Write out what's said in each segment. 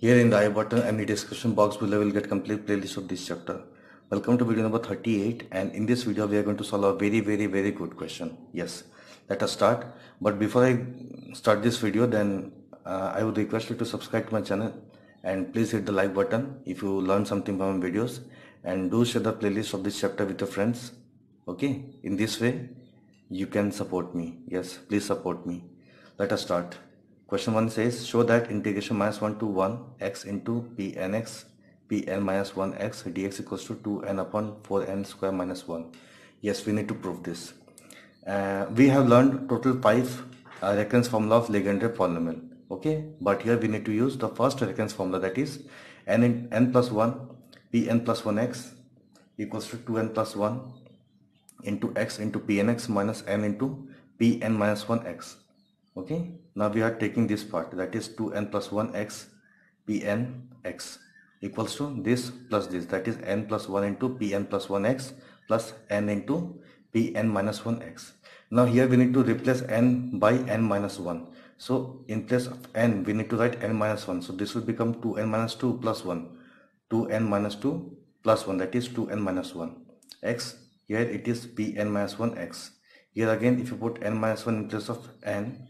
Here in the I button and the description box below will get complete playlist of this chapter. Welcome to video number 38 and in this video we are going to solve a very very very good question. Yes, let us start. But before I start this video then uh, I would request you to subscribe to my channel and please hit the like button if you learn something from my videos and do share the playlist of this chapter with your friends. Okay, in this way you can support me. Yes, please support me. Let us start. Question 1 says, show that integration minus 1 to 1 x into pnx pn minus 1x dx equals to 2n upon 4n square minus 1. Yes, we need to prove this. Uh, we have learned total 5 uh, recurrence formula of Legendre polynomial. Okay, but here we need to use the first recurrence formula that is n, in, n plus 1 pn plus 1x equals to 2n plus 1 into x into pnx minus n into pn minus 1x okay? Now we are taking this part that is 2n plus 1x pn x equals to this plus this that is n plus 1 into pn plus 1x plus n into pn minus 1x now here we need to replace n by n minus 1 so in place of n we need to write n minus 1 so this will become 2n minus 2 plus 1 2n minus 2 plus 1 that is 2n minus 1 x. Here it is pn minus 1 x. Here again if you put n minus 1 in place of n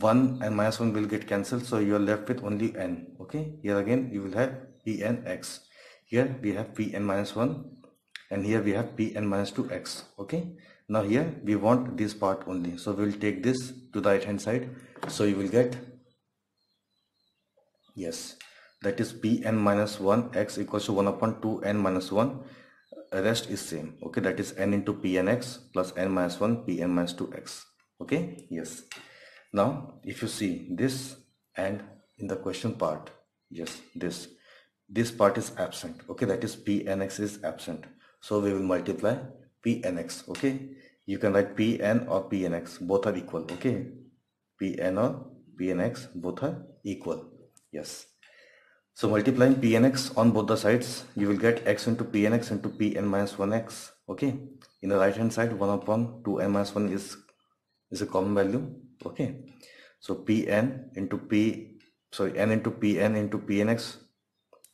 1 and minus 1 will get cancelled so you are left with only n okay? Here again you will have pn x. Here we have pn minus 1 and here we have pn minus 2x okay? Now here we want this part only. So we will take this to the right hand side. So you will get yes that is pn minus 1 x equals to 1 upon 2 n minus 1 rest is same okay? That is n into pnx plus n minus 1 pn minus 2x okay? Yes now if you see this and in the question part yes this. This part is absent okay? That is pnx is absent. So we will multiply pnx okay? You can write pn or pnx both are equal okay? Pn or pnx both are equal yes. So multiplying pnx on both the sides you will get x into pnx into pn minus 1x okay? In the right hand side 1 upon 2n minus 1 is is a common value okay. So pn into p sorry n into pn into pnx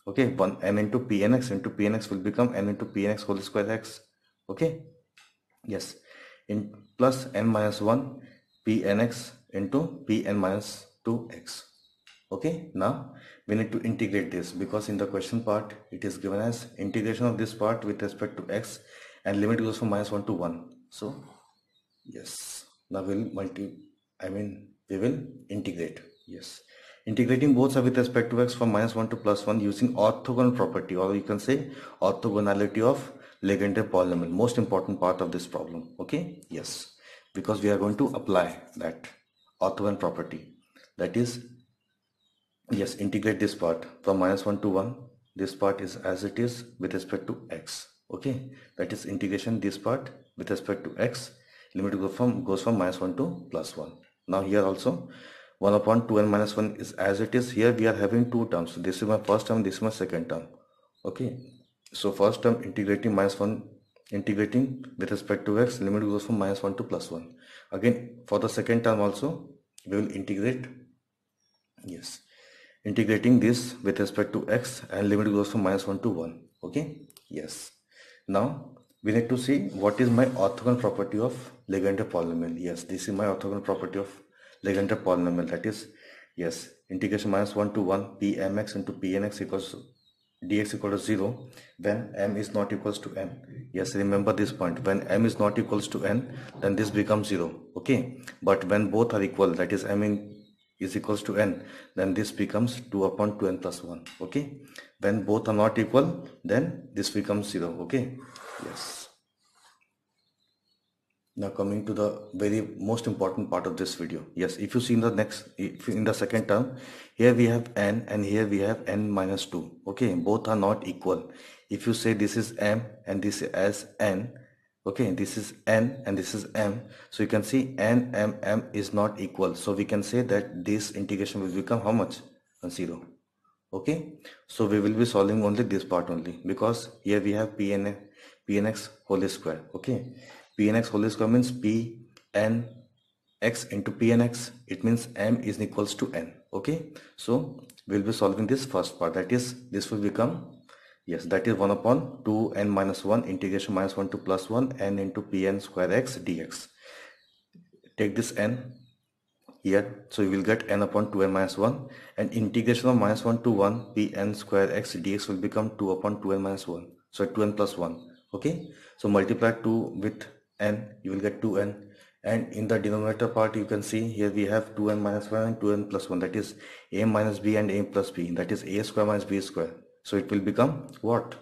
okay. One n into pnx into pnx will become n into pnx whole square x. Okay. Yes. In plus n minus 1 pnx into pn minus 2x okay. Now we need to integrate this because in the question part it is given as integration of this part with respect to x and limit goes from minus 1 to 1 so yes. Now we'll multi i mean we will integrate yes. Integrating both are with respect to x from minus 1 to plus 1 using orthogonal property or you can say orthogonality of Legendre polynomial most important part of this problem okay? Yes because we are going to apply that orthogonal property. That is yes integrate this part from minus 1 to 1 this part is as it is with respect to x okay? That is integration this part with respect to x. Limit goes from goes from minus 1 to plus 1 now here also 1 upon 2n minus 1 is as it is. Here we are having two terms. This is my first term this is my second term. Okay? So first term integrating minus 1 integrating with respect to x limit goes from minus 1 to plus 1 again for the second term also we will integrate yes integrating this with respect to x and limit goes from minus 1 to 1 okay? Yes. Now we need to see what is my orthogonal property of Legendre polynomial. Yes, this is my orthogonal property of Legendre polynomial. That is, yes, integration minus 1 to 1 pmx into pnx equals dx equal to 0 when m is not equals to n. Yes, remember this point. When m is not equals to n, then this becomes 0. Okay, but when both are equal, that is m is equals to n, then this becomes 2 upon 2n plus 1. Okay, when both are not equal, then this becomes 0. Okay yes now coming to the very most important part of this video. Yes if you see in the next in the second term here we have n and here we have n minus 2 okay both are not equal. If you say this is m and this is as n okay this is n and this is m. So you can see n m m is not equal. So we can say that this integration will become how much? Zero. Okay? So we will be solving only this part only because here we have p and pnx whole square. Okay pnx whole square means p n x into pnx it means m is equals to n. Okay? So we'll be solving this first part. That is this will become yes that is 1 upon 2 n minus 1 integration minus 1 to plus 1 n into pn square x dx. Take this n here. So you will get n upon 2n minus 1 and integration of minus 1 to 1 pn square x dx will become 2 upon 2n minus 1 so 2n plus 1 okay? So multiply 2 with n you will get 2n and in the denominator part you can see here we have 2n minus 1 and 2n plus 1 that is a minus b and a plus b. That is a square minus b square. So it will become what?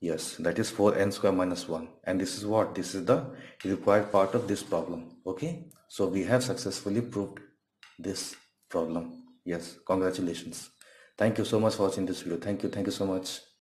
Yes that is 4n square minus 1 and this is what? This is the required part of this problem. Okay? So we have successfully proved this problem. Yes congratulations. Thank you so much for watching this video. Thank you. Thank you so much